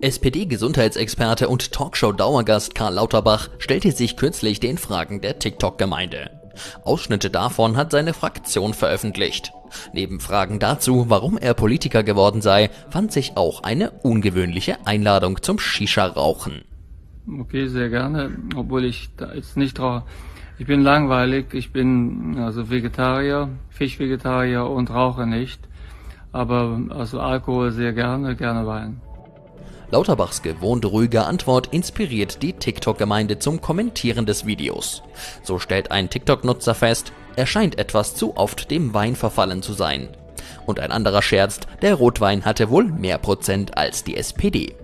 SPD-Gesundheitsexperte und Talkshow-Dauergast Karl Lauterbach stellte sich kürzlich den Fragen der TikTok-Gemeinde. Ausschnitte davon hat seine Fraktion veröffentlicht. Neben Fragen dazu, warum er Politiker geworden sei, fand sich auch eine ungewöhnliche Einladung zum Shisha-Rauchen. Okay, sehr gerne, obwohl ich da jetzt nicht rauche. Ich bin langweilig, ich bin also Vegetarier, Fischvegetarier und rauche nicht. Aber also Alkohol sehr gerne, gerne Wein. Lauterbachs gewohnt ruhige Antwort inspiriert die TikTok-Gemeinde zum Kommentieren des Videos. So stellt ein TikTok-Nutzer fest, er scheint etwas zu oft dem Wein verfallen zu sein. Und ein anderer scherzt, der Rotwein hatte wohl mehr Prozent als die SPD.